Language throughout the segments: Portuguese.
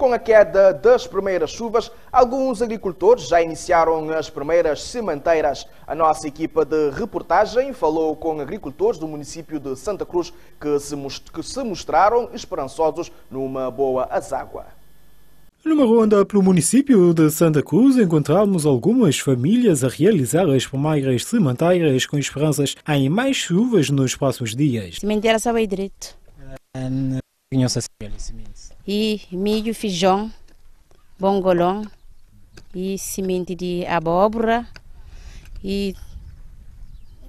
Com a queda das primeiras chuvas, alguns agricultores já iniciaram as primeiras semanteiras. A nossa equipa de reportagem falou com agricultores do município de Santa Cruz que se, que se mostraram esperançosos numa boa azágua. Numa ronda pelo município de Santa Cruz, encontramos algumas famílias a realizar as primeiras semanteiras com esperanças em mais chuvas nos próximos dias. Sementeira sabe direito. E milho, feijão, bongolão e semente de abóbora e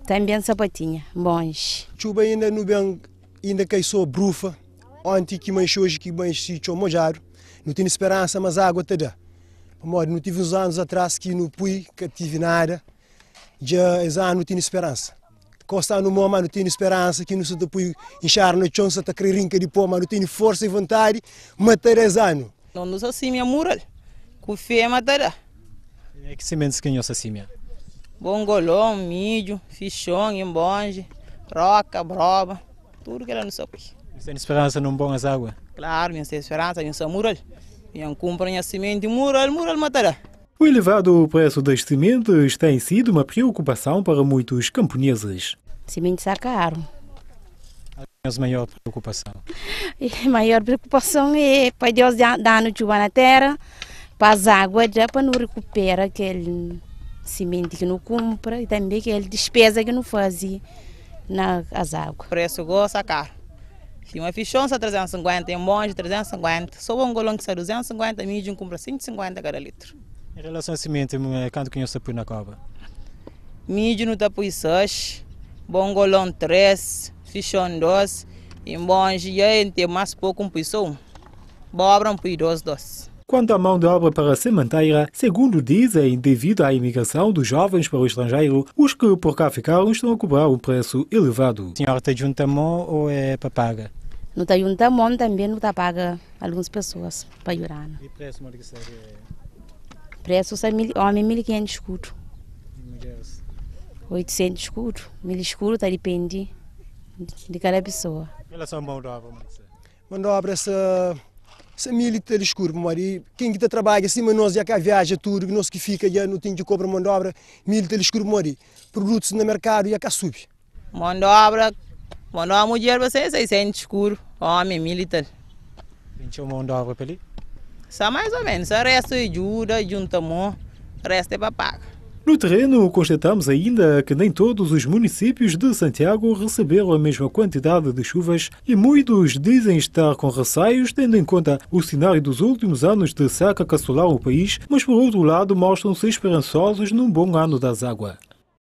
também sapatinha, bons. Chuva ainda não bem, ainda que sou brufa, ontem que mais hoje que mais se chomojaro não tinha esperança, mas a água está Amor, não tive uns anos atrás que no Pui, que tive nada, já esse ano não tinha esperança. Costa no mão, mas não tinha esperança, que não se depois enxar no chão, se tá rinca de pó, mas não tinha força e vontade, matar esse ano. Não nos assim minha mural, com fé matar. É que sementes que nós assim Bongolão, milho, fichão, embonge, roca, broba, tudo que ela não sabe. Você tem esperança num bom as águas? Claro, minha esperança, minha mural. Minha compra minha semente, mural, mural matará. O elevado preço das sementes tem sido uma preocupação para muitos camponeses. Semente está caro. A maior preocupação? A maior preocupação é para Deus dar no chuva na terra, para as águas, já para não recuperar aquele semente que não compra e também aquela despesa que não faz nas águas. O preço gosta caro. Se uma fichonça 350, um monge 350, só um golão que sai 250, mídio compra 150 cada litro. Em relação a quanto que você põe na cova? Mídio no tapu 6, bom golão 3, fichão 2, e monge já tem mais pouco um piso, bobra um piso 2, 2. Quanto à mão de obra para a sementeira, segundo dizem, devido à imigração dos jovens para o estrangeiro, os que por cá ficaram estão a cobrar um preço elevado. A senhora tem junta mão ou é para paga? Não está junta mão também não está paga algumas pessoas para jurar. E preço, seria? Preço é mil, homem 1.500 escudo. 800 escudo. Mil escudo está depende de cada pessoa. Em relação à mão de obra, mão de obra essa essa milita de escuro, mari. Quem que trabalha acima nós já cá viaja tudo, nós que fica já não tem de cobrar mão de obra, milita de escuro, mari. Produtos no mercado já cá sube. Mão de obra a mulher você é 600 escuro, homem militar. Tem mão de obra para ali? Só mais ou menos, o resto ajuda, junta mão, o resto é para pagar. No terreno, constatamos ainda que nem todos os municípios de Santiago receberam a mesma quantidade de chuvas e muitos dizem estar com receios, tendo em conta o cenário dos últimos anos de seca que assolaram o país, mas por outro lado mostram-se esperançosos num bom ano das águas.